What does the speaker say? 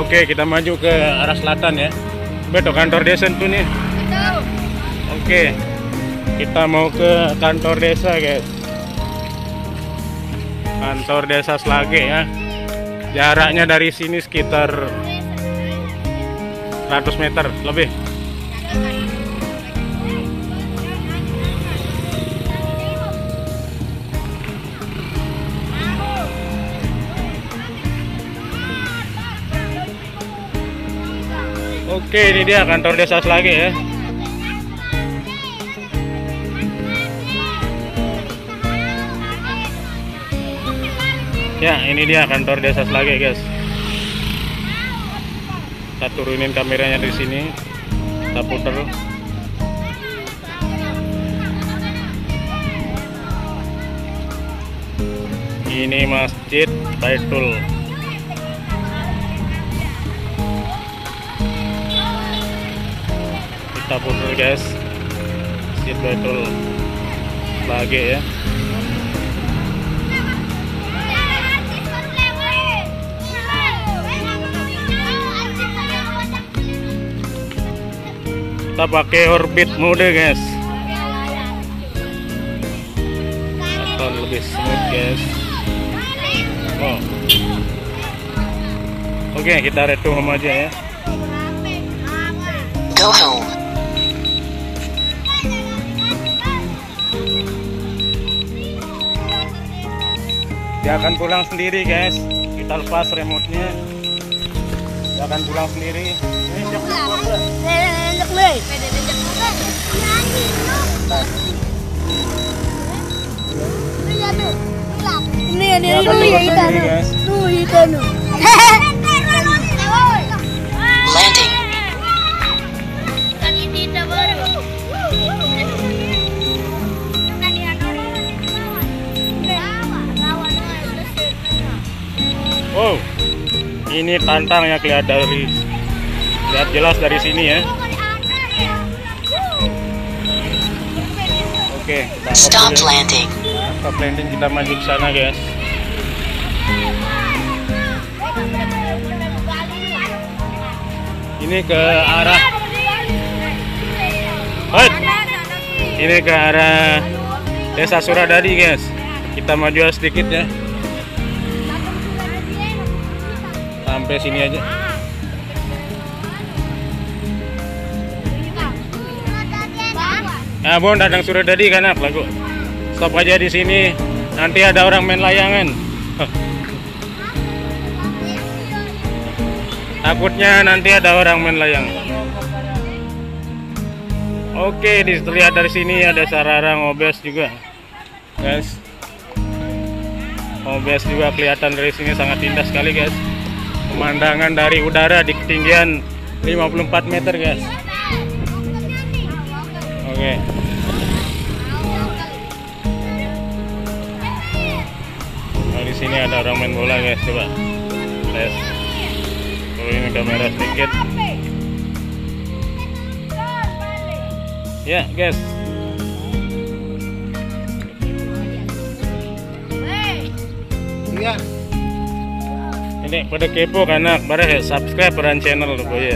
Oke, kita maju ke arah selatan ya. Betul kantor desa tuh nih. Oke. Kita mau ke kantor desa, guys. Kantor desa Slage ya. Jaraknya dari sini sekitar 100 meter lebih. Oke, ini dia kantor desa Slage ya. Ya, ini dia kantor desa Slage, guys. Kita turunin kameranya dari sini. Kita puter. Ini Masjid Baitul kita putar guys. Masjid Baitul Slage ya. Kita pakai orbit mode guys. Akan lebih smooth guys. Oh. oke kita retu home aja ya. Go dia akan pulang sendiri guys kita lepas remote nya dia akan pulang sendiri ini ya? Ada ini ya kita ini tantang yang kelihatan dari lihat jelas dari sini ya. Oke kita off Stop landing. stop landing kita maju ke sana guys. Ini ke arah ini ke arah desa Suradadi guys. Kita maju sedikit ya sampai sini aja. Ya bon datang Suradadi kan lagu stop aja di sini. Nanti ada orang main layangan. Takutnya nanti ada orang main layangan oke dilihat dari sini ada sararang obes juga. Guys. Obes juga kelihatan dari sini sangat indah sekali guys pemandangan dari udara di ketinggian 54 meter guys oke Nah, di sini ada orang main bola guys, coba. Tes. Turunin kamera sedikit. Ya, guys. Ini pada kepo kan, pada subscribe peran channel tuh ya.